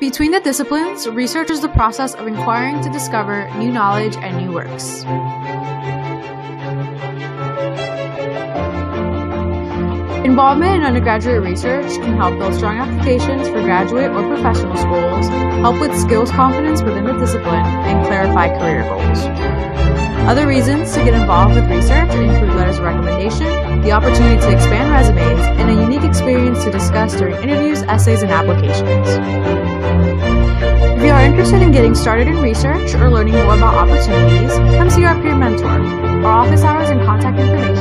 Between the disciplines, research is the process of inquiring to discover new knowledge and new works. Involvement in undergraduate research can help build strong applications for graduate or professional schools, help with skills confidence within the discipline, and clarify career goals. Other reasons to get involved with research include letters of recommendation, the opportunity to expand resumes, and a during interviews, essays, and applications. If you are interested in getting started in research or learning more about opportunities, come see our peer mentor. Our office hours and contact information